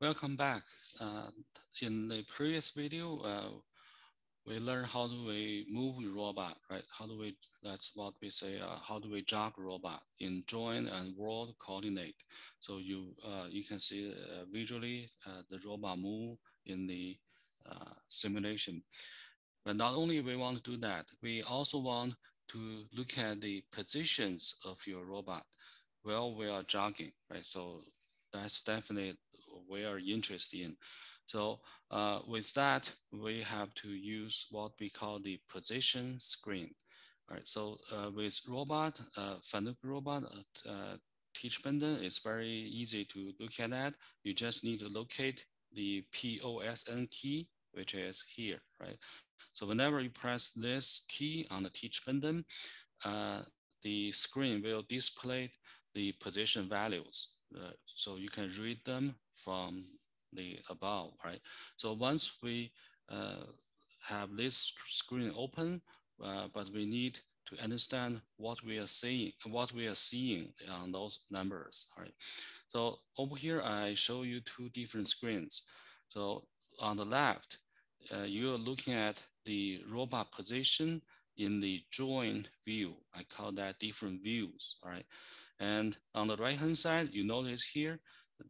Welcome back. Uh, in the previous video, uh, we learned how do we move robot, right? How do we, that's what we say, uh, how do we jog robot in join and world coordinate. So you uh, you can see uh, visually uh, the robot move in the simulation. But not only we want to do that, we also want to look at the positions of your robot while we are jogging, right? So that's definitely we are interested in. So uh, with that, we have to use what we call the position screen. All right, so uh, with robot, uh, Fanuc robot, uh, Teach Pendant, it's very easy to look at that. You just need to locate the POSN key, which is here, right? So whenever you press this key on the Teach Pendant, uh, the screen will display the position values. So you can read them from the above, right? So once we uh, have this screen open, uh, but we need to understand what we are seeing, what we are seeing on those numbers, right? So over here, I show you two different screens. So on the left, uh, you're looking at the robot position in the joint view. I call that different views, all right? And on the right-hand side, you notice here,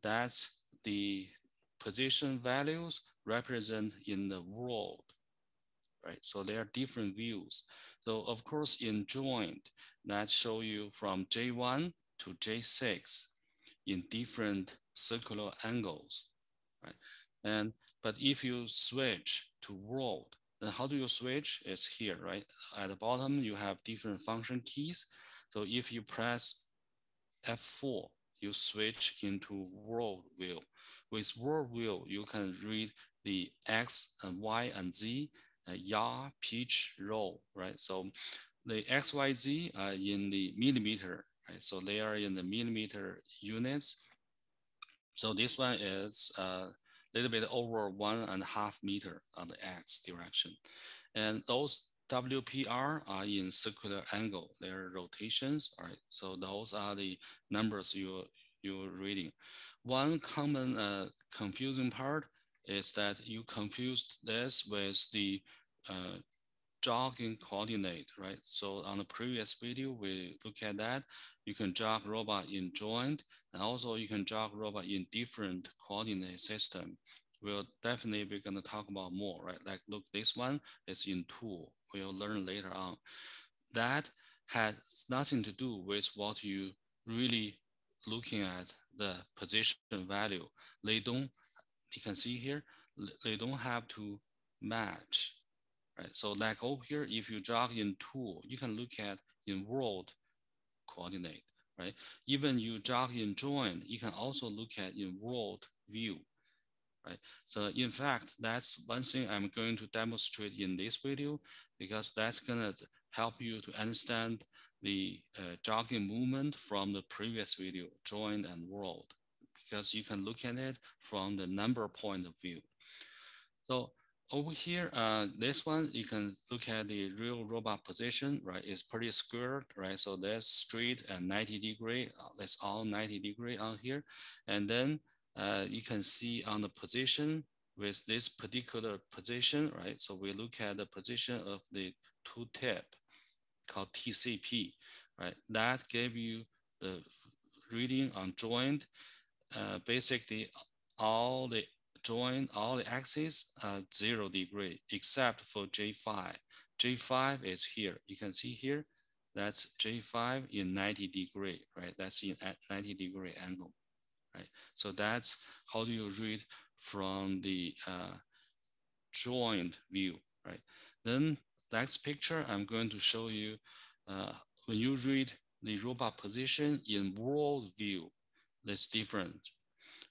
that's the position values represent in the world, right? So there are different views. So of course, in joint, that show you from J1 to J6 in different circular angles, right? And but if you switch to world, then how do you switch? It's here, right? At the bottom, you have different function keys. So if you press F4, you switch into world view. With world view, you can read the X and Y and Z, uh, yaw, pitch, roll, right? So the X, Y, Z are in the millimeter, right? So they are in the millimeter units. So this one is a little bit over one and a half meter on the X direction. And those WPR are in circular angle, their rotations, all right? So those are the numbers you, you're reading. One common uh, confusing part is that you confused this with the uh, jogging coordinate, right? So on the previous video, we look at that. You can jog robot in joint, and also you can jog robot in different coordinate system. We'll definitely be gonna talk about more, right? Like look, this one is in tool, we'll learn later on. That has nothing to do with what you really looking at the position value. They don't, you can see here, they don't have to match, right? So like over here, if you jog in tool, you can look at in world coordinate, right? Even you jog in joint, you can also look at in world view, right? So in fact, that's one thing I'm going to demonstrate in this video because that's gonna help you to understand the uh, jogging movement from the previous video, joint and world, because you can look at it from the number point of view. So over here, uh, this one, you can look at the real robot position, right? It's pretty squared, right? So that's straight and 90 degree, uh, that's all 90 degree on here. And then uh, you can see on the position with this particular position, right? So we look at the position of the tool tip called TCP, right? That gave you the reading on joint. Uh, basically, all the joint, all the axes are zero degree except for J5. J5 is here. You can see here, that's J5 in 90 degree, right? That's in at 90 degree angle right? So that's how do you read from the uh, joint view, right? Then next picture, I'm going to show you uh, when you read the robot position in world view, that's different.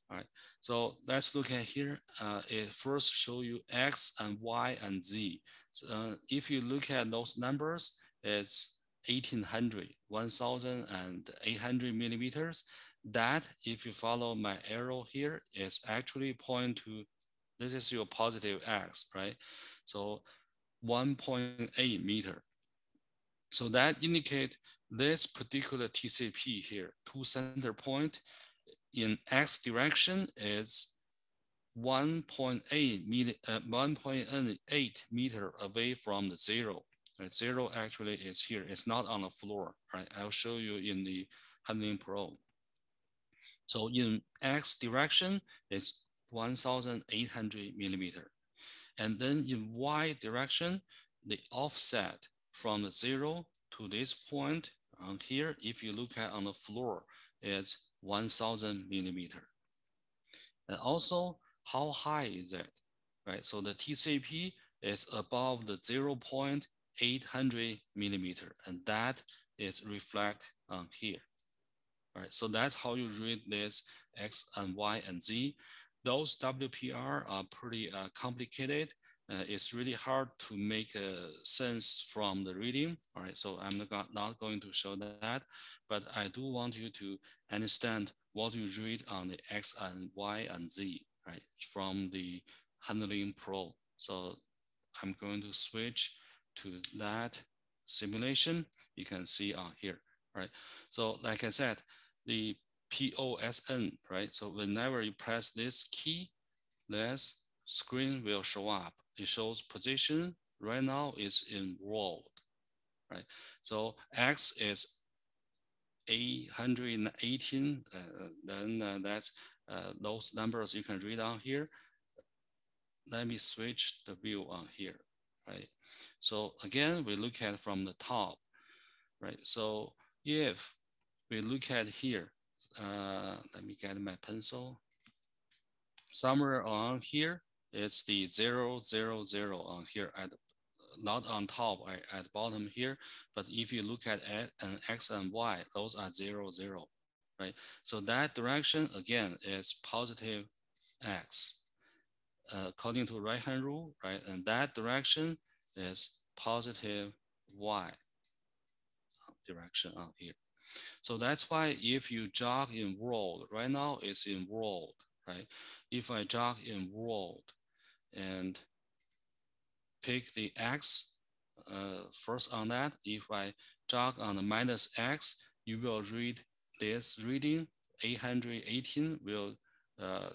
All right, so let's look at here. Uh, it first show you X and Y and Z. So, uh, if you look at those numbers, it's 1800, 1800 millimeters. That, if you follow my arrow here, is actually point to, this is your positive x, right? So 1.8 meter. So that indicate this particular TCP here, tool center point in x direction is 1.8 meter, uh, 1.8 meter away from the zero. Right? Zero actually is here. It's not on the floor. Right? I'll show you in the HandlingPRO. So in X direction, it's 1,800 millimeter. And then in Y direction, the offset from the zero to this point on here, if you look at on the floor, it's 1000 millimeter. And also, how high is it, right? So the TCP is above the 0.800 millimeter, and that is reflect on here. So that's how you read this X and Y and Z. Those WPR are pretty uh, complicated. Uh, it's really hard to make a sense from the reading. All right, so I'm not, not going to show that, but I do want you to understand what you read on the X and Y and Z, right, from the HandlingPRO. So I'm going to switch to that simulation. You can see on here, right? So like I said, the POSN, right? So whenever you press this key, this screen will show up. It shows position. Right now is in world, right? So X is 818, uh, then uh, that's uh, those numbers you can read on here. Let me switch the view on here, right? So again, we look at from the top, right? So if we look at here, uh, let me get my pencil. Somewhere on here, it's the zero, zero, zero on here at not on top at bottom here, but if you look at an X and Y, those are zero, zero, right? So that direction again is positive X. Uh, according to right hand rule, right? And that direction is positive Y direction on here. So that's why if you jog in world, right now it's in world, right? If I jog in world and pick the X uh, first on that, if I jog on the minus X, you will read this reading 818 will uh,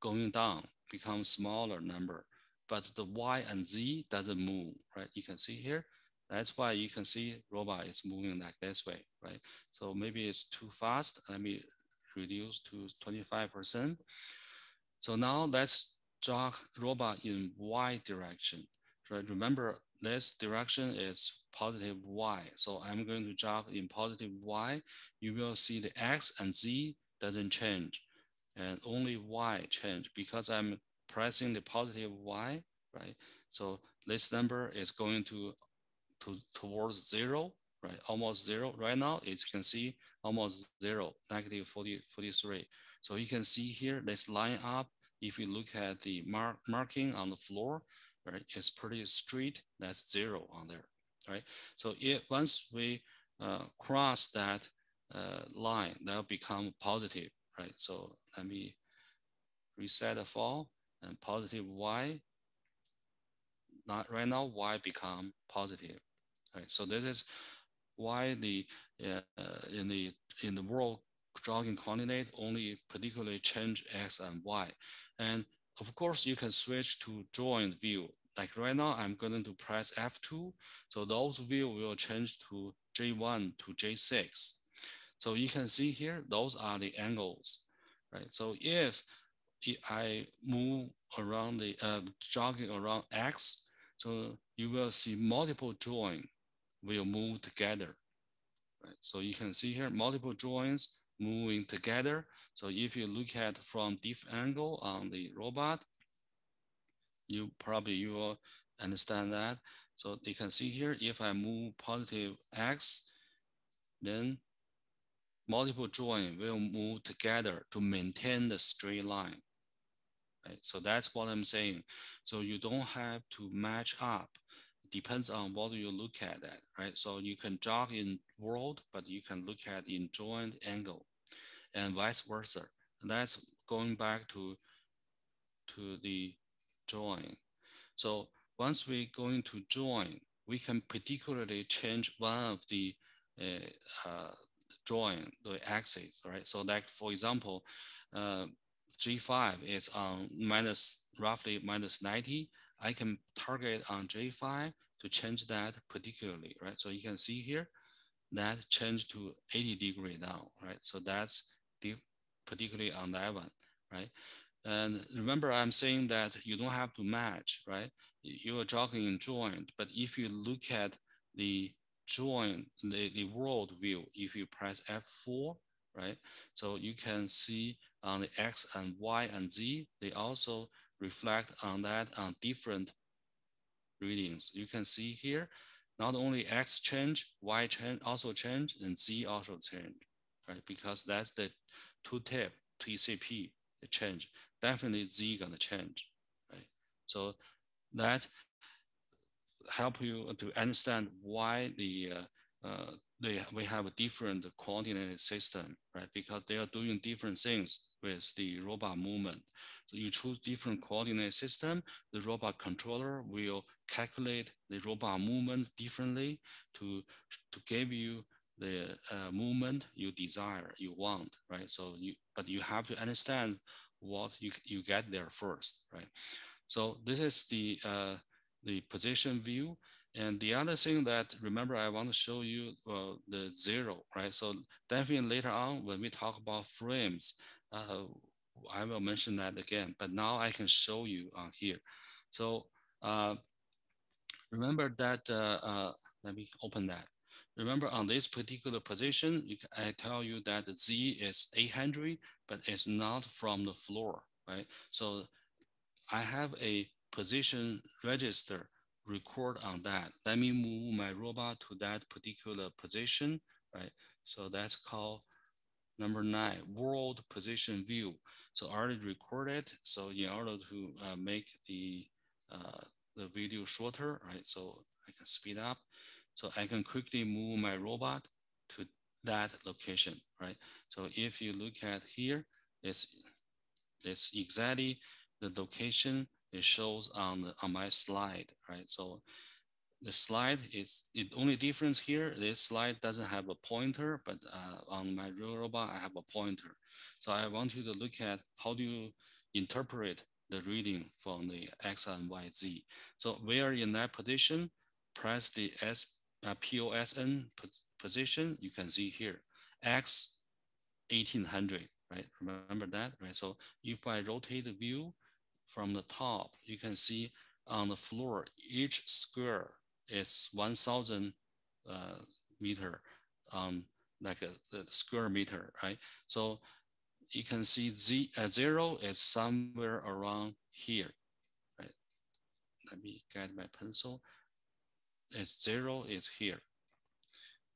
going down, become smaller number, but the Y and Z doesn't move, right? You can see here, that's why you can see robot is moving like this way, right? So maybe it's too fast. Let me reduce to 25%. So now let's jog robot in Y direction, right? Remember this direction is positive Y. So I'm going to jog in positive Y. You will see the X and Z doesn't change and only Y change because I'm pressing the positive Y, right? So this number is going to to, towards zero, right? Almost zero. Right now, as you can see, almost zero, negative 40, 43. So you can see here, let's line up. If you look at the mark, marking on the floor, right, it's pretty straight. That's zero on there, right? So it, once we uh, cross that uh, line, that'll become positive, right? So let me reset the fall and positive Y. Not right now, Y become positive, Right? So this is why the uh, in the in the world jogging coordinate only particularly change x and y, and of course you can switch to joint view. Like right now, I'm going to press F2, so those view will change to J1 to J6. So you can see here, those are the angles, right? So if I move around the uh, jogging around X, so you will see multiple joint will move together. Right? So you can see here multiple joints moving together. So if you look at from diff angle on the robot, you probably you will understand that. So you can see here, if I move positive X, then multiple joint will move together to maintain the straight line. Right? So that's what I'm saying. So you don't have to match up depends on what you look at that, right? So you can jog in world, but you can look at in joint angle and vice versa. And that's going back to, to the join. So once we go into join, we can particularly change one of the uh, uh, join, the axis, right? So like, for example, uh, J5 is on minus roughly minus 90, I can target on J5 to change that particularly, right? So you can see here that changed to 80 degree now, right? So that's particularly on that one, right? And remember, I'm saying that you don't have to match, right? You are jogging in joint, but if you look at the joint, the, the world view, if you press F4, right? So you can see on the X and Y and Z, they also reflect on that on different readings. You can see here, not only X change, Y change also change, and Z also change, right? Because that's the tool tip TCP change. Definitely Z gonna change, right? So that help you to understand why the uh, uh, they we have a different coordinated system, right? Because they are doing different things with the robot movement. So you choose different coordinate system, the robot controller will calculate the robot movement differently to, to give you the uh, movement you desire, you want, right? So you, but you have to understand what you, you get there first, right? So this is the, uh, the position view. And the other thing that, remember, I want to show you uh, the zero, right? So definitely later on, when we talk about frames, uh, I will mention that again, but now I can show you on here. So uh, remember that, uh, uh, let me open that. Remember on this particular position, can, I tell you that Z is 800, but it's not from the floor, right? So I have a position register record on that. Let me move my robot to that particular position, right? So that's called number nine, world position view. So already recorded. So in order to uh, make the, uh, the video shorter, right? So I can speed up. So I can quickly move my robot to that location, right? So if you look at here, it's, it's exactly the location it shows on, the, on my slide, right? So the slide is the only difference here. This slide doesn't have a pointer, but uh, on my real robot, I have a pointer. So I want you to look at how do you interpret the reading from the X and Y, Z. So we are in that position, press the S, uh, POSN position, you can see here, X 1800, right? Remember that, right? So if I rotate the view from the top, you can see on the floor, each square is 1000 uh, meter um, like a, a, square meter, right? So you can see Z, uh, zero is somewhere around here, right? Let me get my pencil. It's zero is here,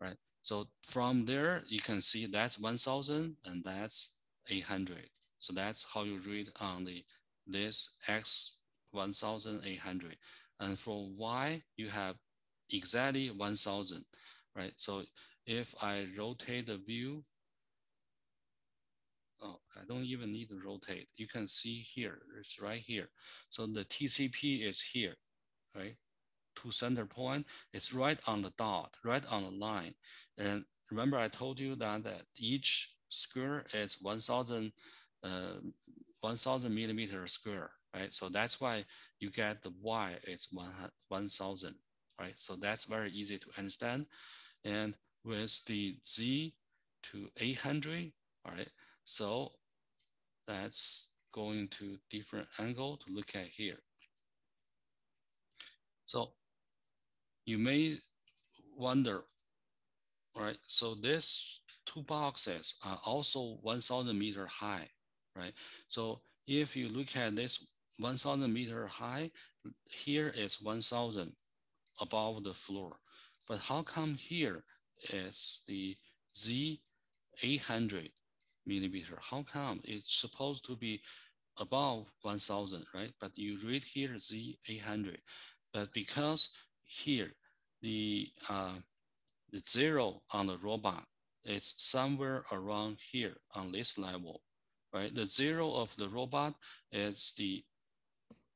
right? So from there, you can see that's 1000 and that's 800. So that's how you read on the this X 1800. And for Y, you have exactly 1000, right? So if I rotate the view, oh, I don't even need to rotate. You can see here, it's right here. So the TCP is here, right? Tool center point, it's right on the dot, right on the line. And remember I told you that, that each square is 1000, uh, 1000 millimeter square, right? So that's why you get the Y is 1000, right? So that's very easy to understand. And with the Z to 800, all right? So that's going to different angle to look at here. So you may wonder, right? So these two boxes are also 1000 meter high, right? So if you look at this 1000 meter high, here is 1000 above the floor. But how come here is the Z 800 millimeter? How come it's supposed to be above 1000, right? But you read here Z 800. But because here the, uh, the zero on the robot is somewhere around here on this level, right? The zero of the robot is the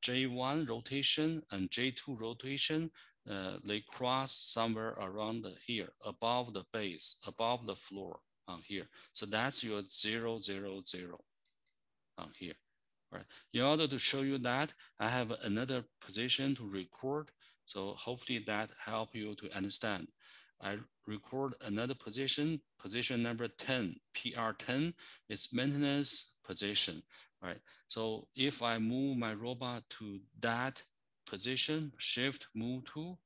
J1 rotation and J2 rotation, uh, they cross somewhere around here, above the base, above the floor on here. So that's your zero, zero, zero. on here, right? In order to show you that, I have another position to record. So hopefully that help you to understand. I record another position, position number 10, PR10 is maintenance position, right? So if I move my robot to that position, shift move to,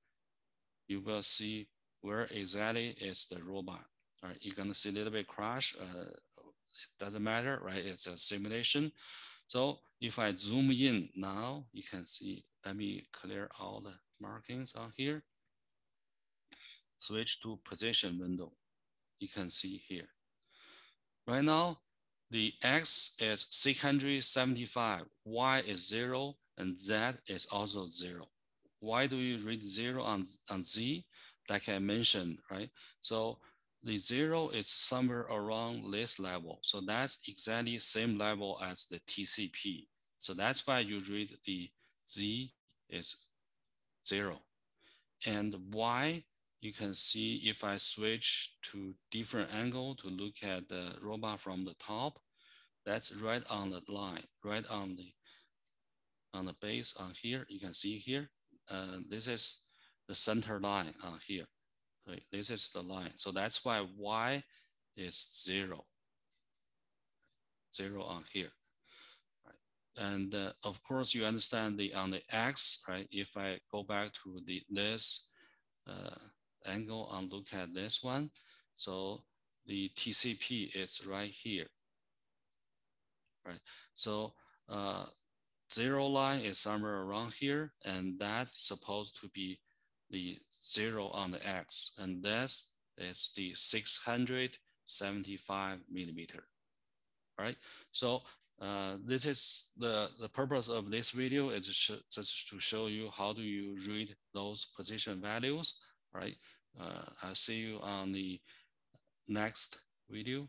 you will see where exactly is the robot. Right, you're gonna see a little bit crash. Uh, it doesn't matter, right? It's a simulation. So if I zoom in now, you can see, let me clear all the markings on here. Switch to position window. You can see here. Right now, the X is 675, Y is zero, and Z is also zero. Why do you read zero on, on Z? Like I mentioned, right? So the zero is somewhere around this level. So that's exactly same level as the TCP. So that's why you read the Z is zero. And Y, you can see if I switch to different angle to look at the robot from the top, that's right on the line, right on the on the base on here. You can see here, uh, this is the center line on here. This is the line. So that's why y is zero, zero on here. Right? And uh, of course, you understand the on the x, right? If I go back to the this uh, angle and look at this one, so the TCP is right here, right? So uh, zero line is somewhere around here, and that's supposed to be the zero on the X, and this is the 675 millimeter, right? So uh, this is the, the purpose of this video is just to show you how do you read those position values, right? Uh, I'll see you on the next video.